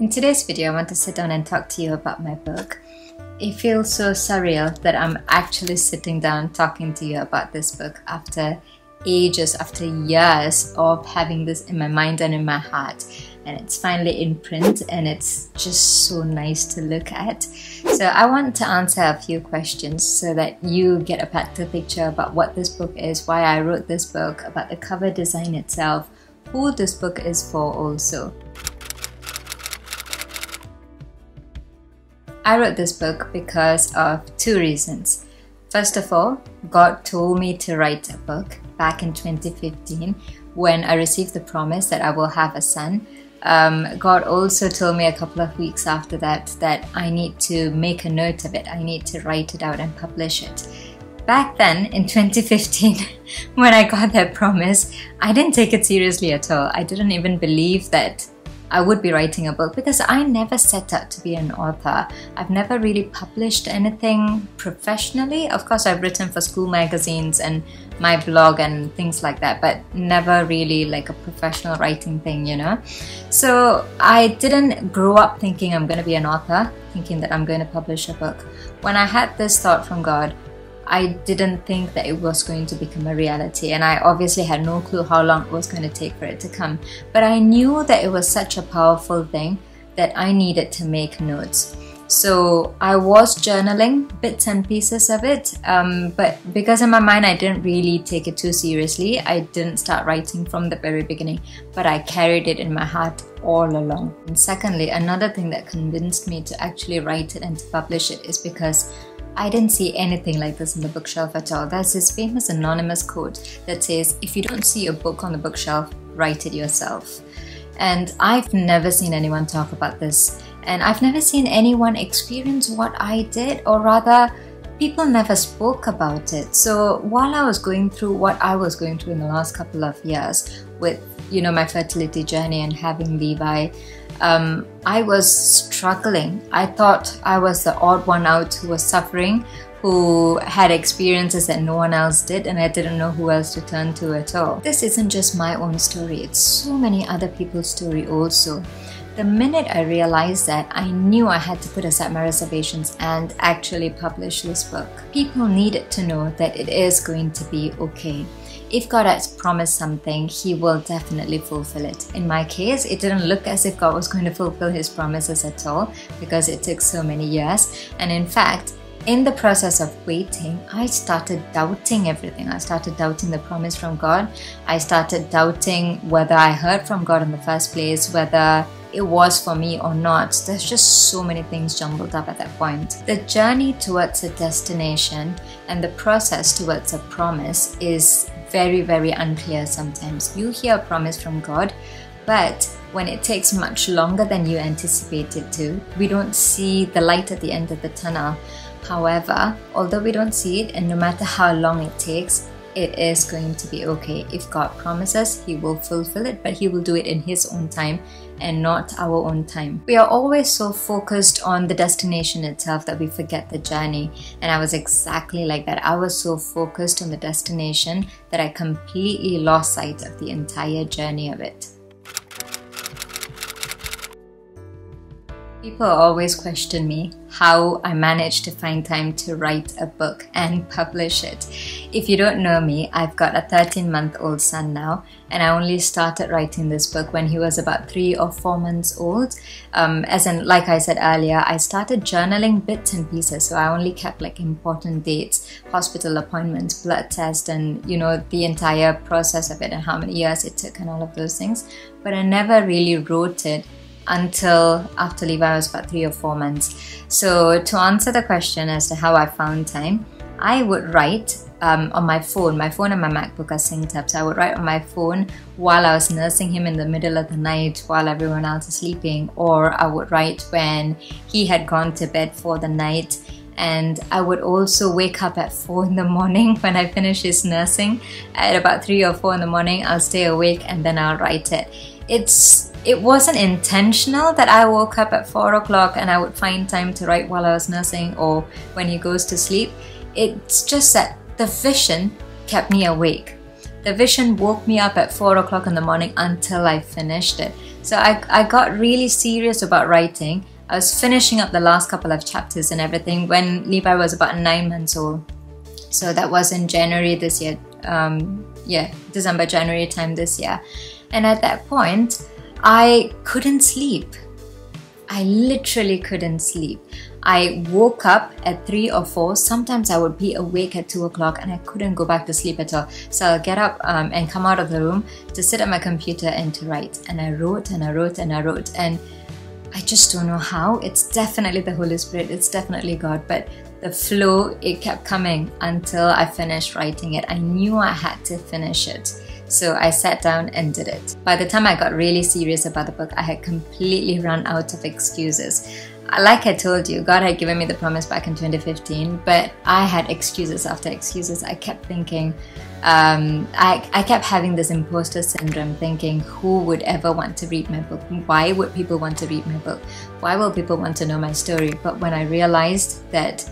In today's video, I want to sit down and talk to you about my book. It feels so surreal that I'm actually sitting down talking to you about this book after ages, after years of having this in my mind and in my heart. And it's finally in print and it's just so nice to look at. So, I want to answer a few questions so that you get a better picture about what this book is, why I wrote this book, about the cover design itself, who this book is for, also. I wrote this book because of two reasons. First of all, God told me to write a book back in 2015 when I received the promise that I will have a son. Um, God also told me a couple of weeks after that that I need to make a note of it, I need to write it out and publish it. Back then in 2015, when I got that promise, I didn't take it seriously at all. I didn't even believe that I would be writing a book because I never set out to be an author. I've never really published anything professionally. Of course, I've written for school magazines and my blog and things like that, but never really like a professional writing thing, you know? So I didn't grow up thinking I'm going to be an author, thinking that I'm going to publish a book. When I had this thought from God, I didn't think that it was going to become a reality, and I obviously had no clue how long it was going to take for it to come. But I knew that it was such a powerful thing that I needed to make notes. So I was journaling bits and pieces of it, um, but because in my mind I didn't really take it too seriously, I didn't start writing from the very beginning, but I carried it in my heart all along. And secondly, another thing that convinced me to actually write it and to publish it is because I didn't see anything like this in the bookshelf at all. There's this famous anonymous quote that says, If you don't see a book on the bookshelf, write it yourself. And I've never seen anyone talk about this, and I've never seen anyone experience what I did, or rather, people never spoke about it. So while I was going through what I was going through in the last couple of years with, you know, my fertility journey and having Levi, um, I was struggling. I thought I was the odd one out who was suffering, who had experiences that no one else did, and I didn't know who else to turn to at all. This isn't just my own story, it's so many other people's story also. The minute I realized that, I knew I had to put aside my reservations and actually publish this book. People needed to know that it is going to be okay if God has promised something, He will definitely fulfill it. In my case, it didn't look as if God was going to fulfill His promises at all because it took so many years. And in fact, in the process of waiting, I started doubting everything. I started doubting the promise from God. I started doubting whether I heard from God in the first place, whether it was for me or not. There's just so many things jumbled up at that point. The journey towards a destination and the process towards a promise is very, very unclear sometimes. You hear a promise from God, but when it takes much longer than you anticipated to, we don't see the light at the end of the tunnel. However, although we don't see it, and no matter how long it takes, it is going to be okay. If God promises, He will fulfill it, but He will do it in His own time and not our own time. We are always so focused on the destination itself that we forget the journey. And I was exactly like that. I was so focused on the destination that I completely lost sight of the entire journey of it. People always question me how I managed to find time to write a book and publish it. If you don't know me, I've got a 13 month old son now, and I only started writing this book when he was about three or four months old. Um, as in, like I said earlier, I started journaling bits and pieces, so I only kept like important dates, hospital appointments, blood tests, and you know, the entire process of it and how many years it took and all of those things. But I never really wrote it until after Levi was about three or four months. So, to answer the question as to how I found time, I would write um, on my phone. My phone and my MacBook are synced up, so I would write on my phone while I was nursing him in the middle of the night while everyone else is sleeping, or I would write when he had gone to bed for the night. And I would also wake up at 4 in the morning when I finish his nursing. At about 3 or 4 in the morning, I'll stay awake and then I'll write it. It's it wasn't intentional that I woke up at four o'clock and I would find time to write while I was nursing or when he goes to sleep. It's just that the vision kept me awake. The vision woke me up at four o'clock in the morning until I finished it. So I, I got really serious about writing. I was finishing up the last couple of chapters and everything when Levi was about nine months old. So that was in January this year. Um, yeah, December, January time this year. And at that point, I couldn't sleep. I literally couldn't sleep. I woke up at 3 or 4. Sometimes I would be awake at 2 o'clock and I couldn't go back to sleep at all. So I'll get up um, and come out of the room to sit at my computer and to write. And I wrote and I wrote and I wrote. And I just don't know how. It's definitely the Holy Spirit, it's definitely God. But the flow, it kept coming until I finished writing it. I knew I had to finish it. So I sat down and did it. By the time I got really serious about the book, I had completely run out of excuses like I told you, God had given me the promise back in 2015, but I had excuses after excuses. I kept thinking, um, I, I kept having this imposter syndrome, thinking, who would ever want to read my book? Why would people want to read my book? Why will people want to know my story? But when I realized that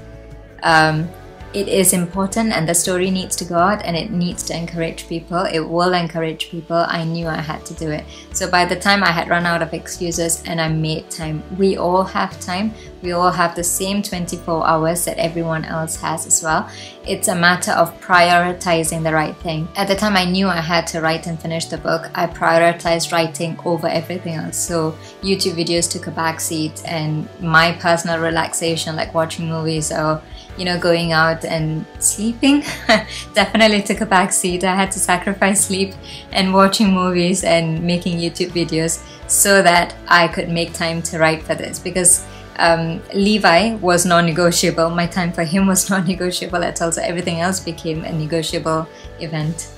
um, it is important and the story needs to go out and it needs to encourage people. It will encourage people. I knew I had to do it. So by the time I had run out of excuses and I made time, we all have time. We all have the same 24 hours that everyone else has as well. It's a matter of prioritizing the right thing. At the time I knew I had to write and finish the book, I prioritized writing over everything else. So YouTube videos took a back seat and my personal relaxation like watching movies or you know, going out and sleeping definitely took a back seat. I had to sacrifice sleep and watching movies and making YouTube videos so that I could make time to write for this because um, Levi was non negotiable. My time for him was non negotiable at all, so everything else became a negotiable event.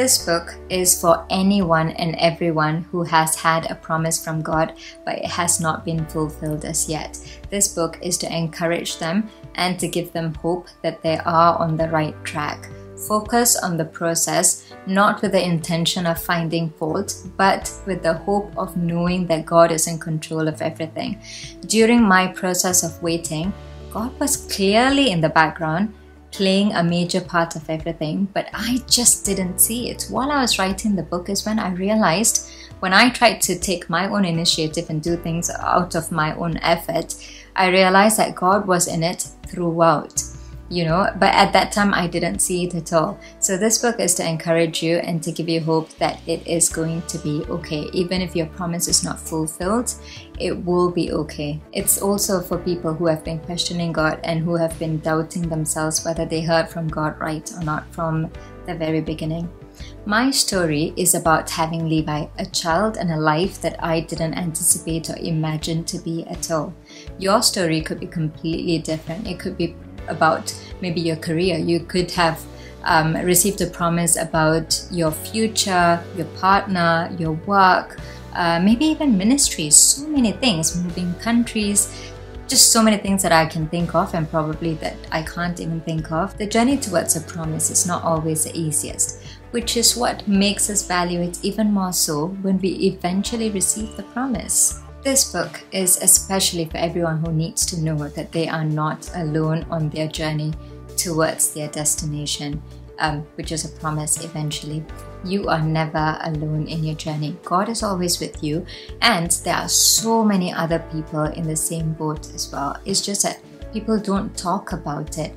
This book is for anyone and everyone who has had a promise from God but it has not been fulfilled as yet. This book is to encourage them and to give them hope that they are on the right track. Focus on the process, not with the intention of finding fault, but with the hope of knowing that God is in control of everything. During my process of waiting, God was clearly in the background playing a major part of everything, but I just didn't see it. While I was writing the book, is when I realized when I tried to take my own initiative and do things out of my own effort, I realized that God was in it throughout you know but at that time i didn't see it at all so this book is to encourage you and to give you hope that it is going to be okay even if your promise is not fulfilled it will be okay it's also for people who have been questioning god and who have been doubting themselves whether they heard from god right or not from the very beginning my story is about having Levi, a child and a life that I didn't anticipate or imagine to be at all. Your story could be completely different. It could be about maybe your career. You could have um, received a promise about your future, your partner, your work, uh, maybe even ministries, so many things, moving countries, just so many things that I can think of and probably that I can't even think of. The journey towards a promise is not always the easiest, which is what makes us value it even more so when we eventually receive the promise. This book is especially for everyone who needs to know that they are not alone on their journey towards their destination, um, which is a promise eventually. You are never alone in your journey. God is always with you, and there are so many other people in the same boat as well. It's just that people don't talk about it.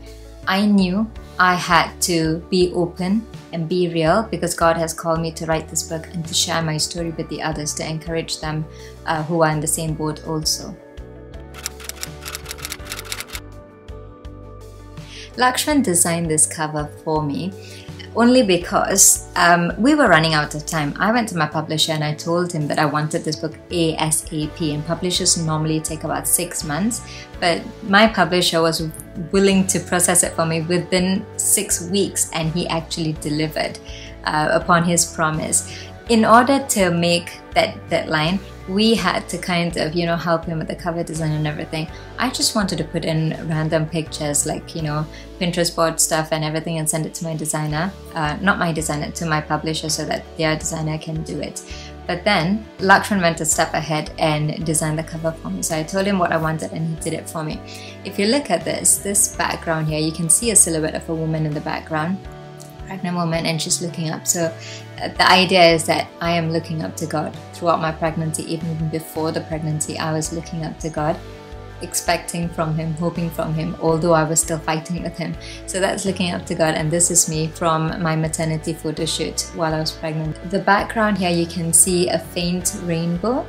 I knew I had to be open and be real because God has called me to write this book and to share my story with the others to encourage them uh, who are in the same boat also. Lakshman designed this cover for me only because um, we were running out of time. I went to my publisher and I told him that I wanted this book ASAP, and publishers normally take about six months, but my publisher was willing to process it for me within six weeks, and he actually delivered uh, upon his promise. In order to make that deadline, we had to kind of, you know, help him with the cover design and everything. I just wanted to put in random pictures, like, you know, Pinterest board stuff and everything, and send it to my designer. Uh, not my designer, to my publisher, so that their designer can do it. But then Lakshman went a step ahead and designed the cover for me. So I told him what I wanted and he did it for me. If you look at this, this background here, you can see a silhouette of a woman in the background pregnant woman and she's looking up. So the idea is that I am looking up to God throughout my pregnancy, even before the pregnancy, I was looking up to God expecting from him, hoping from him, although I was still fighting with him. So that's looking up to God, and this is me from my maternity photo shoot while I was pregnant. The background here, you can see a faint rainbow.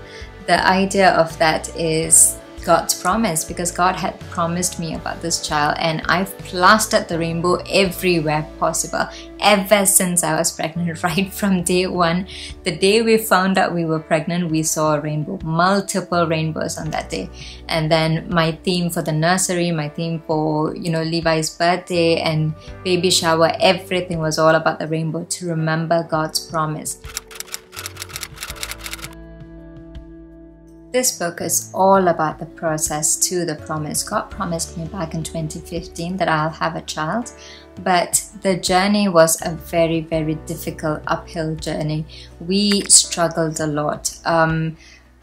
The idea of that is God's promise because God had promised me about this child, and I've plastered the rainbow everywhere possible ever since I was pregnant, right from day one. The day we found out we were pregnant, we saw a rainbow, multiple rainbows on that day. And then my theme for the nursery, my theme for, you know, Levi's birthday and baby shower, everything was all about the rainbow to remember God's promise. This book is all about the process to the promise. God promised me back in 2015 that I'll have a child, but the journey was a very, very difficult uphill journey. We struggled a lot. Um,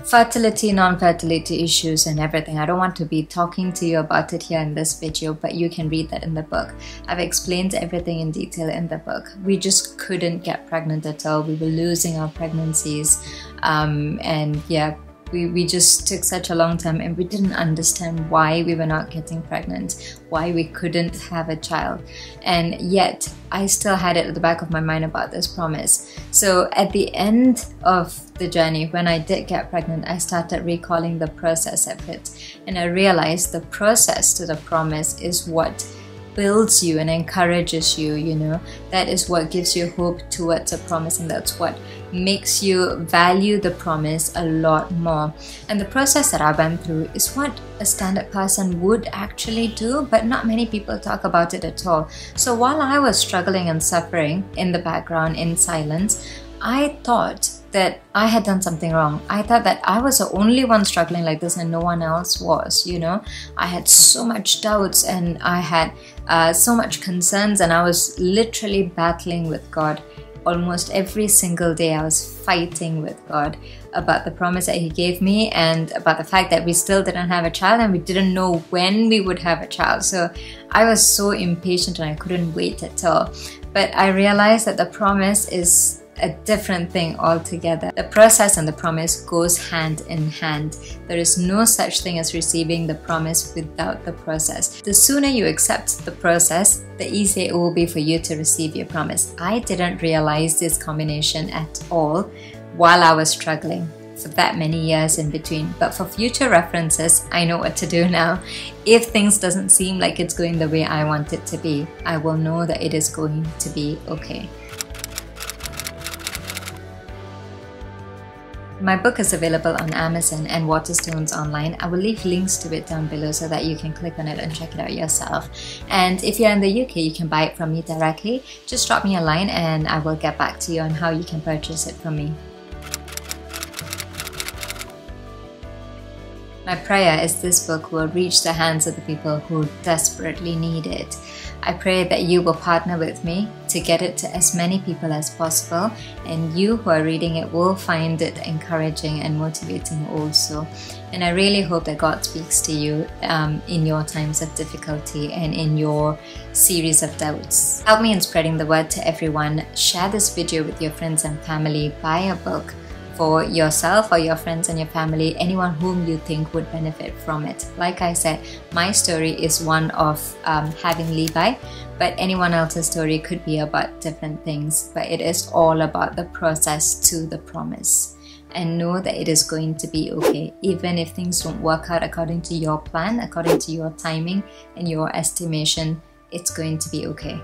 fertility, non fertility issues, and everything. I don't want to be talking to you about it here in this video, but you can read that in the book. I've explained everything in detail in the book. We just couldn't get pregnant at all. We were losing our pregnancies. Um, and yeah, we, we just took such a long time and we didn't understand why we were not getting pregnant, why we couldn't have a child. And yet, I still had it at the back of my mind about this promise. So at the end of the journey, when I did get pregnant, I started recalling the process of it. And I realized the process to the promise is what builds you and encourages you, you know, that is what gives you hope towards a promise, and that's what makes you value the promise a lot more. And the process that I went through is what a standard person would actually do, but not many people talk about it at all. So while I was struggling and suffering in the background in silence, I thought that I had done something wrong. I thought that I was the only one struggling like this and no one else was, you know. I had so much doubts and I had uh, so much concerns and I was literally battling with God. Almost every single day, I was fighting with God about the promise that He gave me and about the fact that we still didn't have a child and we didn't know when we would have a child. So I was so impatient and I couldn't wait at all. But I realized that the promise is a different thing altogether. The process and the promise goes hand in hand. There is no such thing as receiving the promise without the process. The sooner you accept the process, the easier it will be for you to receive your promise. I didn't realize this combination at all while I was struggling for that many years in between. But for future references, I know what to do now. If things doesn't seem like it's going the way I want it to be, I will know that it is going to be okay. My book is available on Amazon and Waterstones online. I will leave links to it down below so that you can click on it and check it out yourself. And if you're in the UK, you can buy it from me directly. Just drop me a line and I will get back to you on how you can purchase it from me. My prayer is this book will reach the hands of the people who desperately need it. I pray that you will partner with me to get it to as many people as possible, and you who are reading it will find it encouraging and motivating also. And I really hope that God speaks to you um, in your times of difficulty and in your series of doubts. Help me in spreading the word to everyone. Share this video with your friends and family. Buy a book for yourself or your friends and your family, anyone whom you think would benefit from it. Like I said, my story is one of um, having Levi, but anyone else's story could be about different things. But it is all about the process to the promise. And know that it is going to be okay, even if things don't work out according to your plan, according to your timing and your estimation, it's going to be okay.